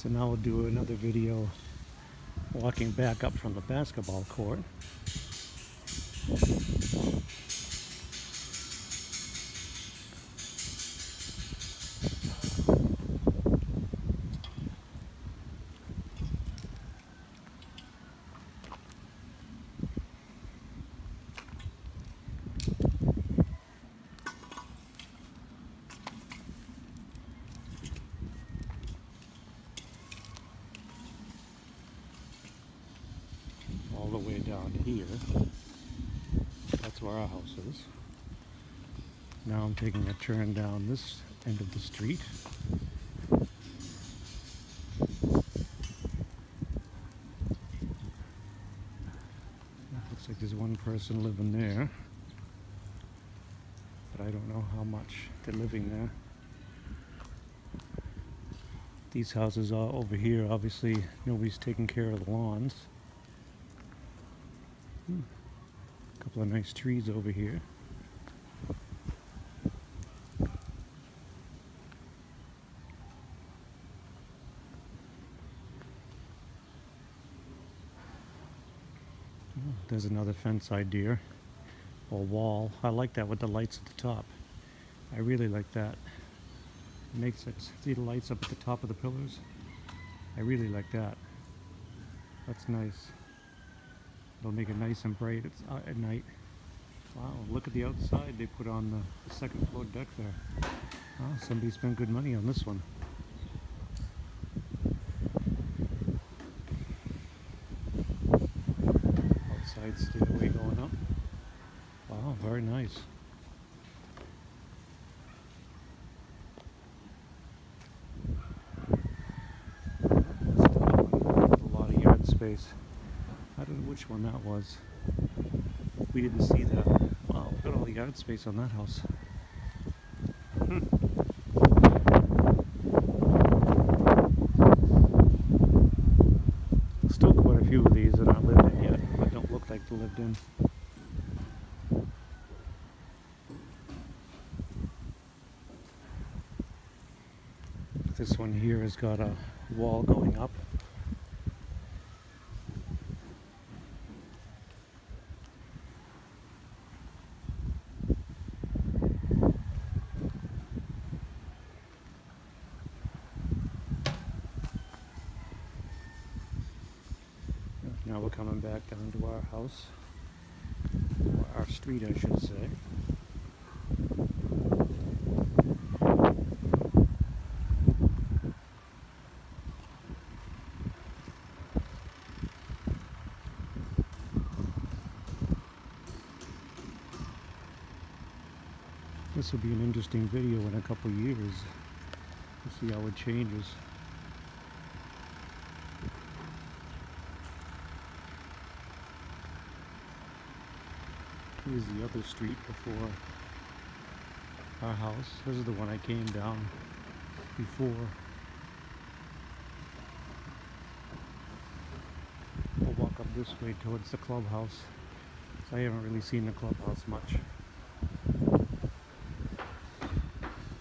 So now we'll do another video walking back up from the basketball court. The way down here. That's where our house is. Now I'm taking a turn down this end of the street. Looks like there's one person living there. But I don't know how much they're living there. These houses are over here. Obviously, nobody's taking care of the lawns. Hmm. couple of nice trees over here. Oh, There's another fence idea or wall. I like that with the lights at the top. I really like that. It makes it see the lights up at the top of the pillars. I really like that. That's nice. It'll make it nice and bright uh, at night. Wow, look at the outside they put on the, the second floor deck there. Wow, somebody spent good money on this one. Outside stairway going up. Wow, very nice. A lot of yard space. I don't know which one that was. We didn't see that. Wow, look at all the yard space on that house. Hmm. Still quite a few of these that aren't lived in yet, but don't look like they're lived in. This one here has got a wall going up. Now we're coming back down to our house, or our street I should say. This will be an interesting video in a couple years. We'll see how it changes. Here's the other street before our house. This is the one I came down before. We'll walk up this way towards the clubhouse. So I haven't really seen the clubhouse much.